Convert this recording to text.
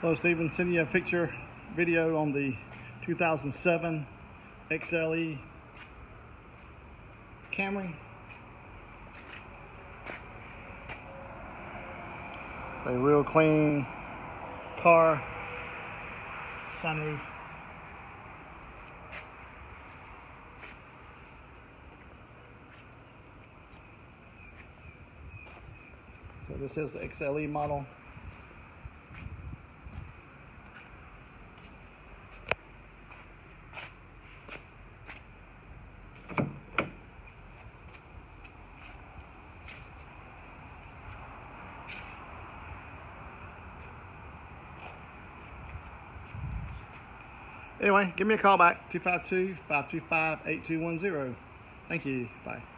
Hello, Stephen. Sending you a picture video on the 2007 XLE Camry. It's a real clean car, sunroof. So this is the XLE model. Anyway, give me a call back, 252-525-8210. Thank you. Bye.